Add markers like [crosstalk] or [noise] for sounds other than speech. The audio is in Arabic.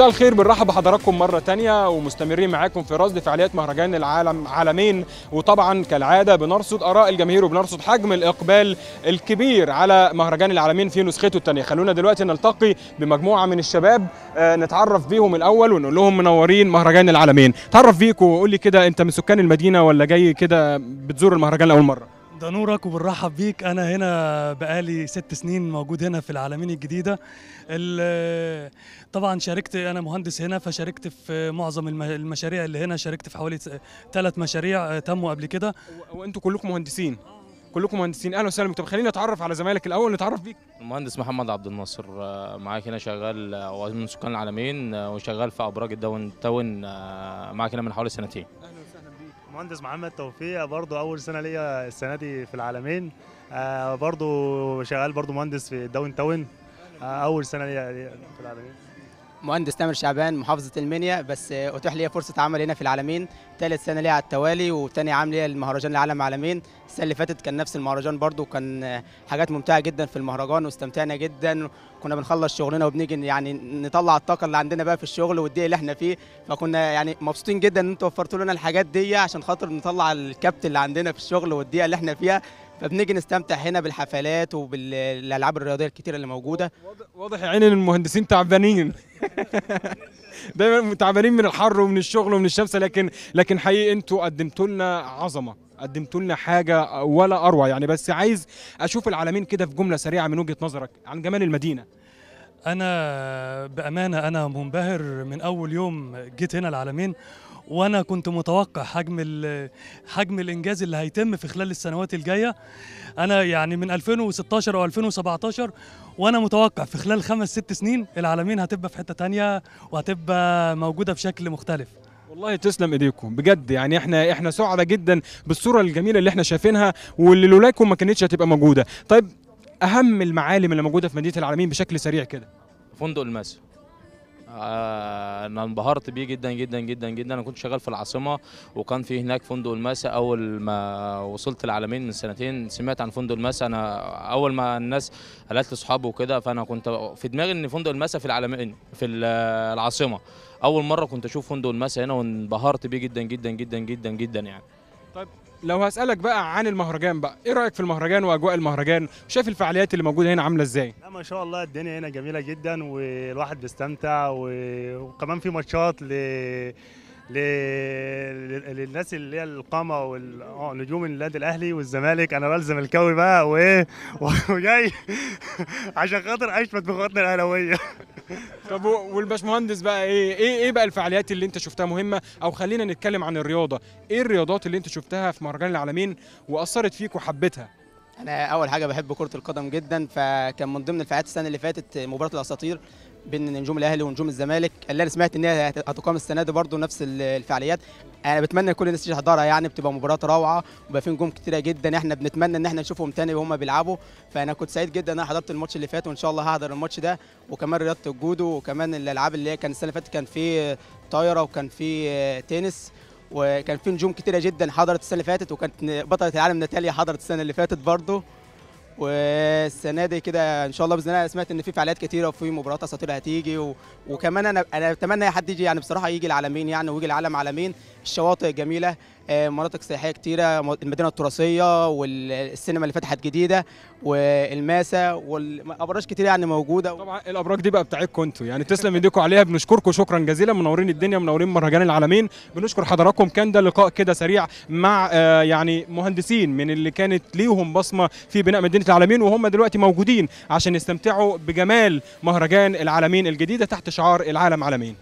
مساء الخير. بنرحب بحضراتكم مرة تانية ومستمرين معاكم في رصد فعاليات مهرجان العالم عالمين. وطبعا كالعادة بنرصد آراء الجماهير وبنرصد حجم الإقبال الكبير على مهرجان العالمين في نسخته الثانية خلونا دلوقتي نلتقي بمجموعة من الشباب آه، نتعرف بيهم الأول ونقول لهم منورين مهرجان العالمين. تعرف بيك وقول لي كده أنت من سكان المدينة ولا جاي كده بتزور المهرجان لأول مرة؟ ده نورك وبنرحب بيك. أنا هنا بقالي ست سنين موجود هنا في العالمين الجديدة. ال- طبعا شاركت أنا مهندس هنا فشاركت في معظم الم- المشاريع اللي هنا. شاركت في حوالي ثلاث مشاريع تموا قبل كده. و- وأنتوا كلكم مهندسين؟ كلكم مهندسين. أهلا وسهلا. طب خلينا نتعرف على زمايلك الأول نتعرف بيك. المهندس محمد عبد الناصر آه، معاك هنا شغال آه، هو من سكان العلمين آه، وشغال في أبراج ال Downtown معاك هنا من حوالي سنتين. أهلا مهندس محمد توفيق برضو أول سنة ليا السنة دي في العلمين. آه برضو شغال برضو مهندس في Downtown آه أول سنة ليا في العلمين. مهندس تامر شعبان محافظة المنيا. بس آه، أتيح لي فرصة عمل هنا في العلمين. ثالث سنة ليا على التوالي وتاني عام ليا المهرجان العلم علمين السنة اللي فاتت كان نفس المهرجان برضو كان آه، حاجات ممتعة جدا في المهرجان واستمتعنا جدا. كنا بنخلص شغلنا وبنيجي يعني نطلع الطاقة اللي عندنا بقى في الشغل والضيقة اللي إحنا فيه. فكنا يعني مبسوطين جدا إن أنتوا وفرتوا لنا الحاجات دي عشان خاطر نطلع الكبت اللي عندنا في الشغل والضيقة اللي إحنا فيها. فبنيجي نستمتع هنا بالحفلات وبالألعاب الرياضية الكتيرة اللي موجودة. واضح- واضح يا عيني إن المهندسين تعبانين. [laughs] دايما تعبانين من الحر ومن الشغل ومن الشمس لكن لكن حقيقي أنتوا قدمتوا لنا عظمة. قدمتوا لنا حاجة ولا أروع. يعني بس عايز أشوف العالمين كده في جملة سريعة من وجهة نظرك عن جمال المدينة. أنا بأمانة أنا منبهر من أول يوم جيت هنا العالمين وأنا كنت متوقع حجم ال- حجم الانجاز اللي هيتم في خلال السنوات الجاية. أنا يعني من 2016 أو 2017 وأنا متوقع في خلال خمس ست سنين العالمين هتبقى في حتة تانية وهتبقى موجودة بشكل مختلف. والله تسلم ايديكم بجد يعني إحنا إحنا سعداء جدا بالصورة الجميلة اللي إحنا شايفينها واللي لولاكم ما كانتش هتبقى موجودة. طيب أهم المعالم اللي موجودة في مدينة العالمين بشكل سريع كده. فندق الماسا آه، أنا انبهرت بيه جدا جدا جدا جدا. أنا كنت شغال في العاصمة وكان في هناك فندق الماسا أول ما وصلت العالمين من سنتين سمعت عن فندق الماسا أنا أول ما الناس قالت لي أصحابي وكده فأنا كنت في دماغي إن فندق الماسا في العالمين في ال- العاصمة. أول مرة كنت أشوف فندق الماسا هنا وانبهرت بيه جدا جدا جدا جدا جدا يعني. لو هسألك بقى عن المهرجان بقى إيه رأيك في المهرجان وأجواء المهرجان؟ شايف الفعاليات اللي موجودة هنا عاملة إزاي؟ لا ما شاء الله الدنيا هنا جميلة جدا والواحد بيستمتع وكمان في ماتشات ل للناس اللي هي القامة وال... آه نجوم النادي الأهلي والزمالك. أنا بلزم الكوي بقى وايه [laughs] وجاي [laughs] عشان خاطر أشفت بخواتنا الأهلاوية. طب والباشمهندس بقى إيه؟ إيه إيه بقى الفعاليات اللي انت شفتها مهمة؟ أو خلينا نتكلم عن الرياضة. إيه الرياضات اللي انت شفتها في مهرجان العالمين وأثرت فيك وحبيتها؟ أنا أول حاجة بحب كرة القدم جدا فكان من ضمن الفعاليات السنة اللي فاتت مباراة الأساطير بين نجوم الأهلي ونجوم الزمالك. اللي أنا سمعت إن هي هت- هتقام السنة دي برضو نفس ال- الفعاليات. أنا بتمنى كل الناس تحضرها يعني بتبقى مباراة روعة وبقى في نجوم كتيرة جدا. إحنا بنتمنى إن إحنا نشوفهم تاني وهم بيلعبوا. فأنا كنت سعيد جدا إن أنا حضرت الماتش اللي فات وإن شاء الله هحضر الماتش ده. وكمان رياضة الجودو وكمان الألعاب اللي كان السنة اللي فاتت كان في طايرة وكان في تنس. وكان في نجوم كتيرة جدا حضرت السنة اللي فاتت وكانت بطلة العالم ناتاليا حضرت السنة اللي فاتت برضو. والسنة دي كده إن شاء الله بإذن الله سمعت إن في فعاليات كتيرة وفي مباريات اساطير هتيجي و... وكمان أنا أنا أتمنى حد يجي يعني بصراحة يجي العالمين يعني ويجي العالم عالمين. الشواطئ جميلة آه، مناطق سياحية كتيرة المدينة التراثية والسينما اللي فتحت جديدة والماسا والأبراج كتير يعني موجودة طبعا الأبراج دي بقى بتاعتكم أنتوا. يعني تسلم ايديكم عليها. بنشكركم شكرا جزيلا. منورين الدنيا منورين مهرجان العالمين. بنشكر حضراتكم. كان ده لقاء كده سريع مع آه، يعني مهندسين من اللي كانت ليهم بصمة في بناء مدينة العالمين وهم دلوقتي موجودين عشان يستمتعوا بجمال مهرجان العالمين الجديدة تحت شعار العالم عالمين.